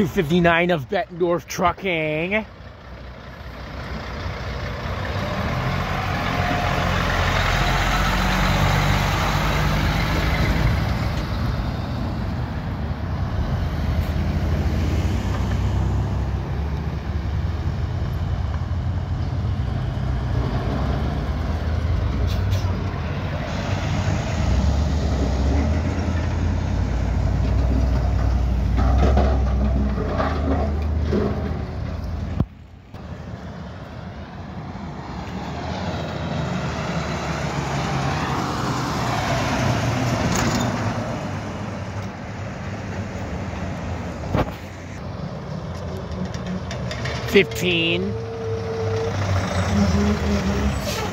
259 of Bettendorf Trucking. 15. Mm-hmm, mm-hmm.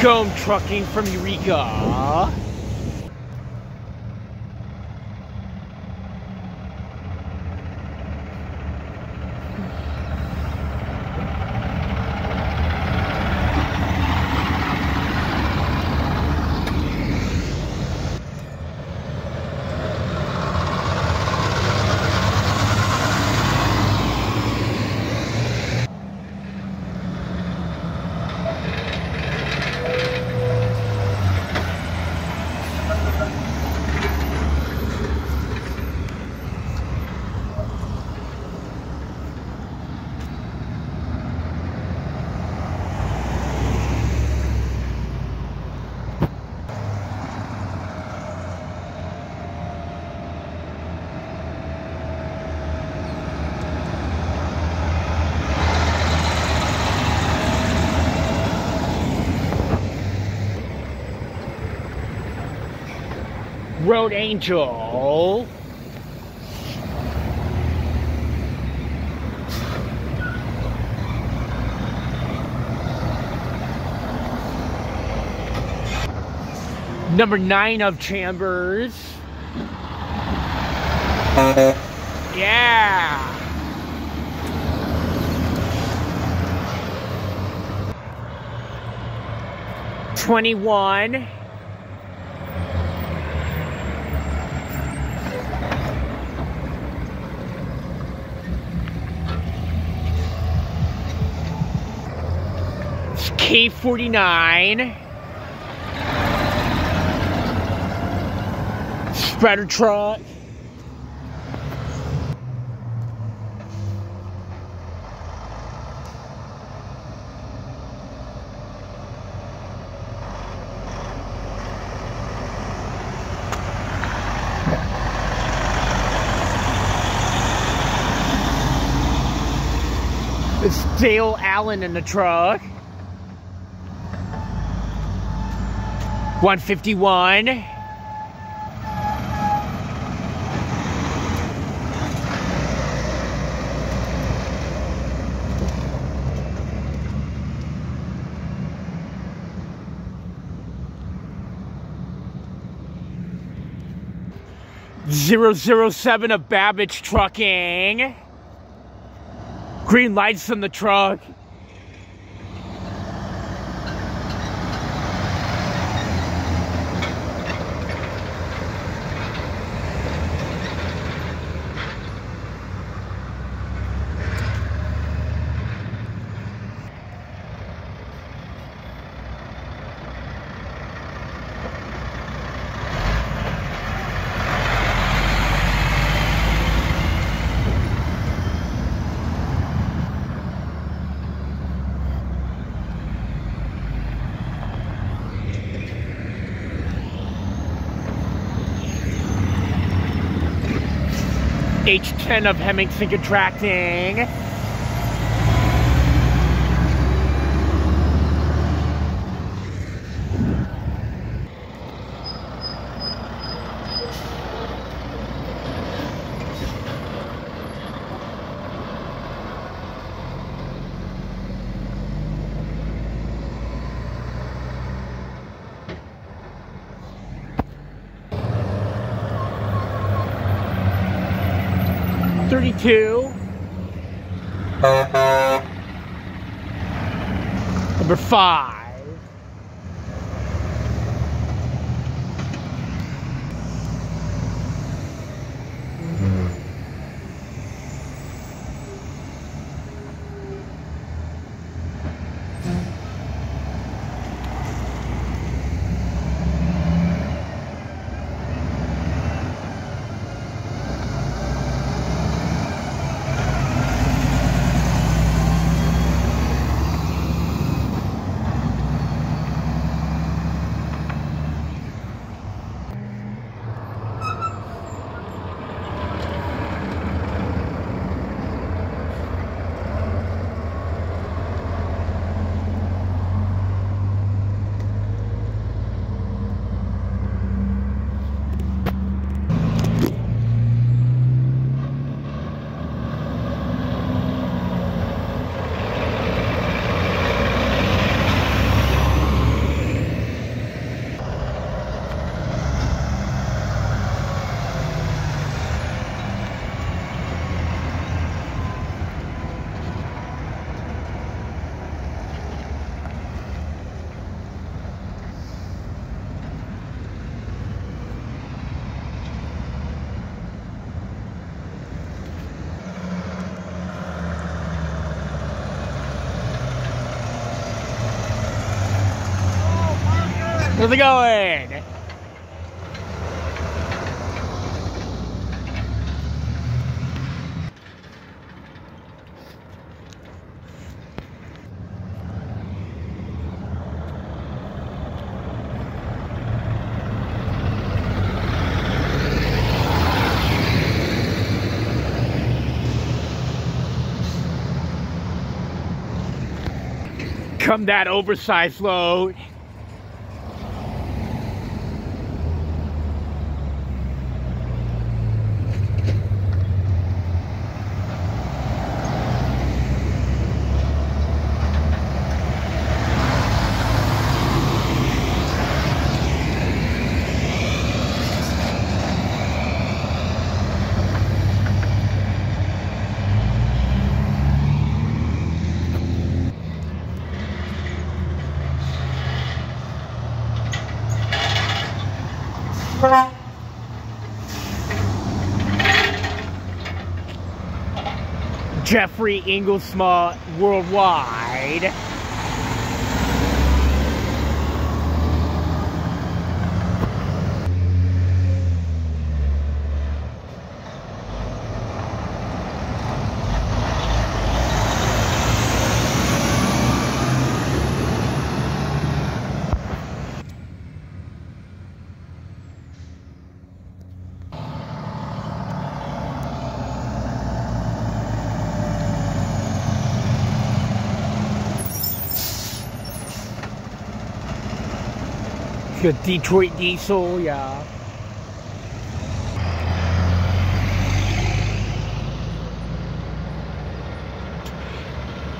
Gome Trucking from Eureka. Road Angel. Number nine of Chambers. Yeah. Twenty-one. K49. Spreader truck. It's Dale Allen in the truck. 151. Zero zero seven of Babbage Trucking. Green lights on the truck. H10 of Hemming Sink 32. Number five. How's it going? Come that oversized load. Jeffrey Inglesmart Worldwide. The Detroit Diesel, yeah.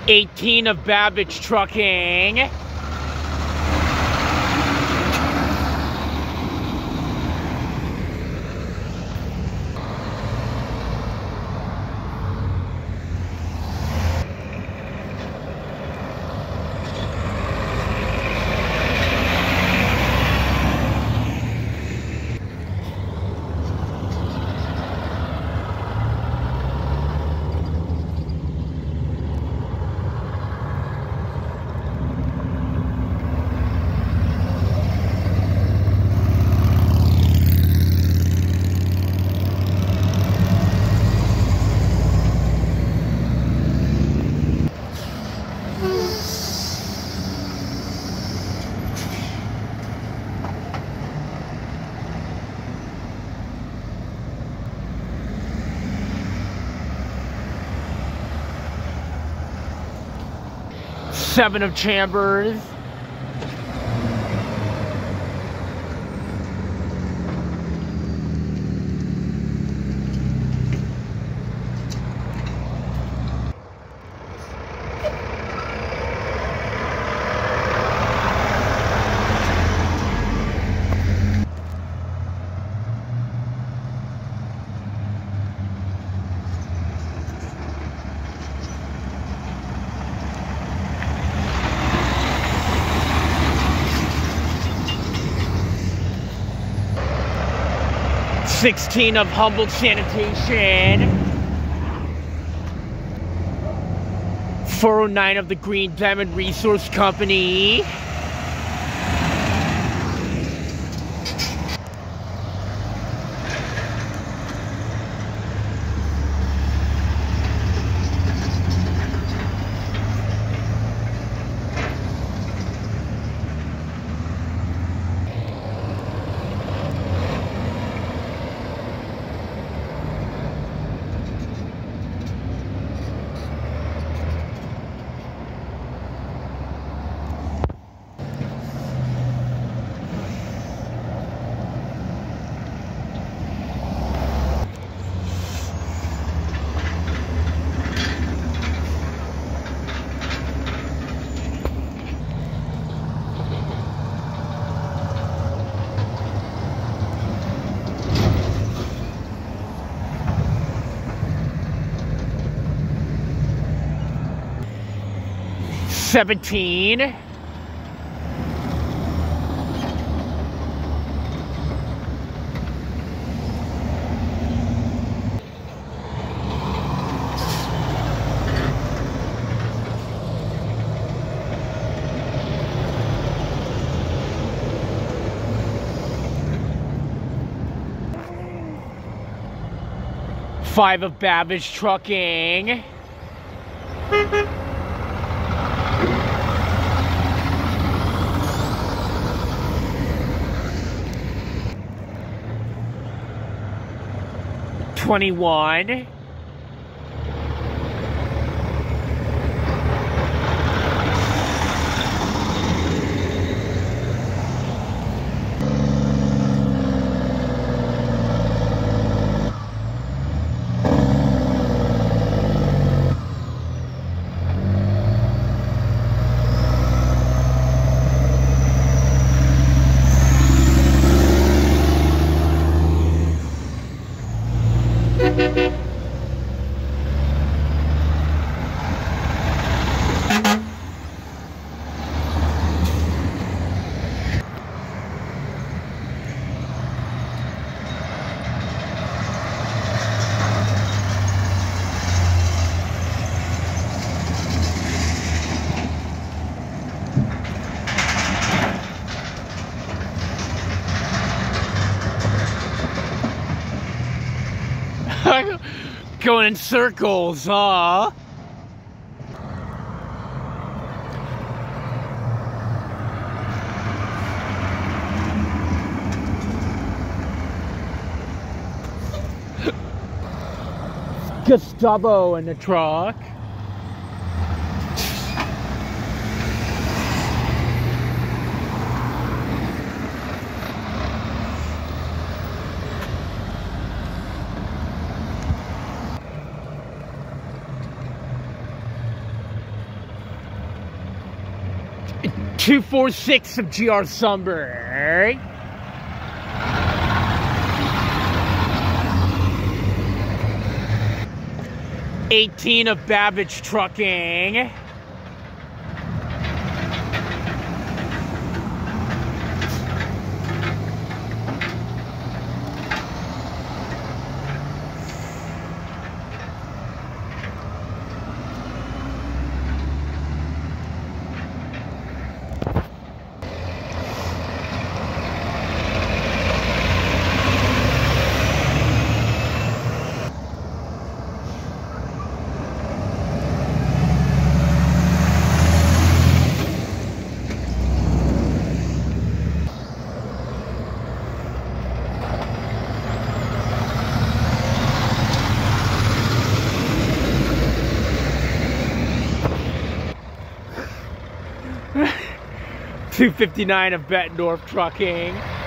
Eighteen of Babbage Trucking. Seven of Chambers. Sixteen of Humboldt Sanitation. 409 of the Green Diamond Resource Company. Seventeen. Five of Babbage Trucking. Twenty-one. Going in circles, huh? Gustavo in the truck. Two four six of GR Sundberg. Eighteen of Babbage Trucking. 259 of Bettendorf Trucking.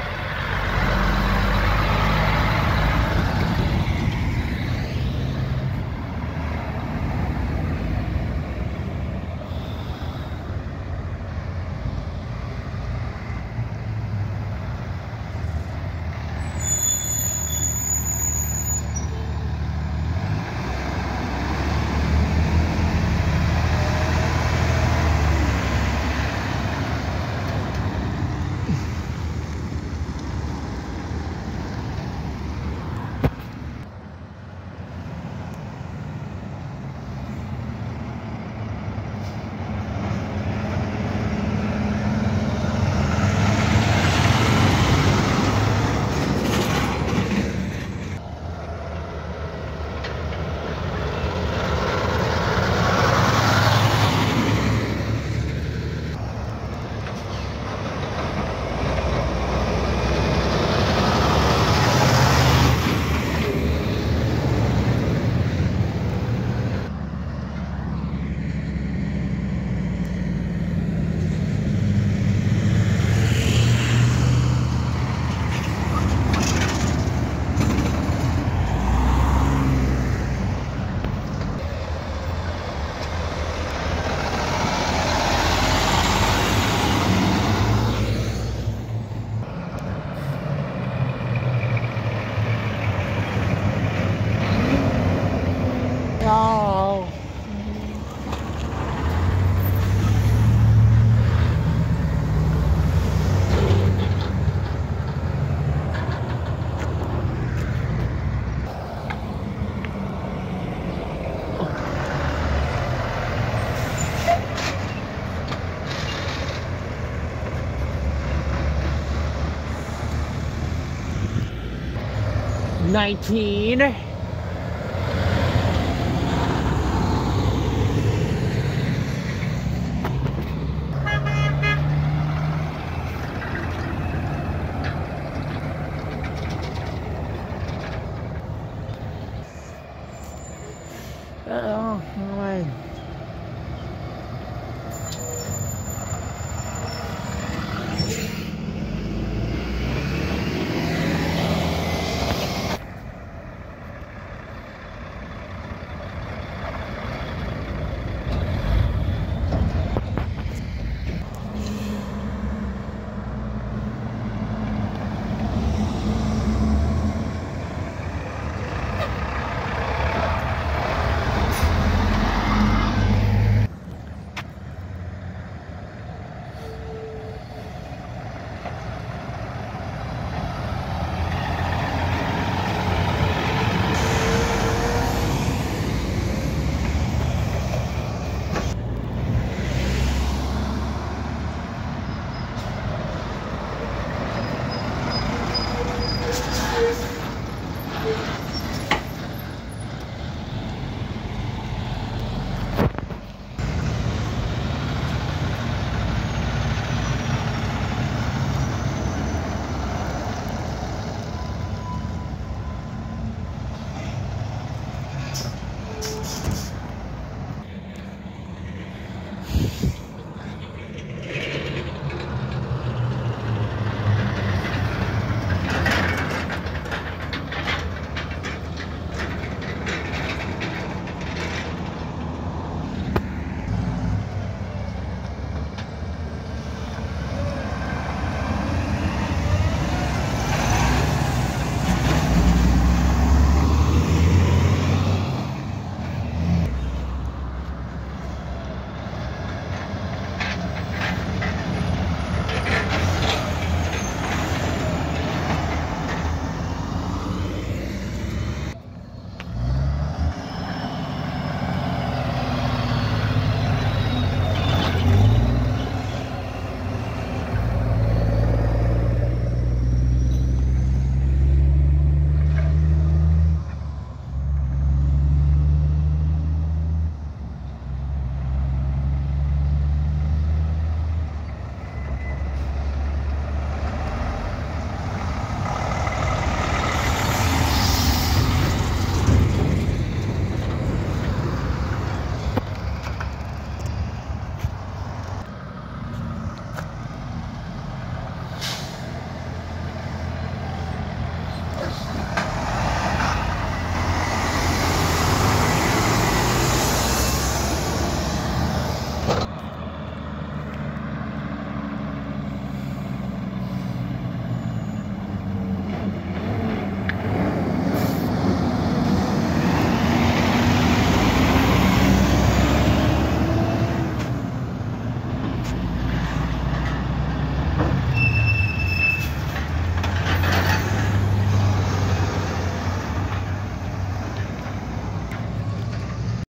Oh. Nineteen. 因为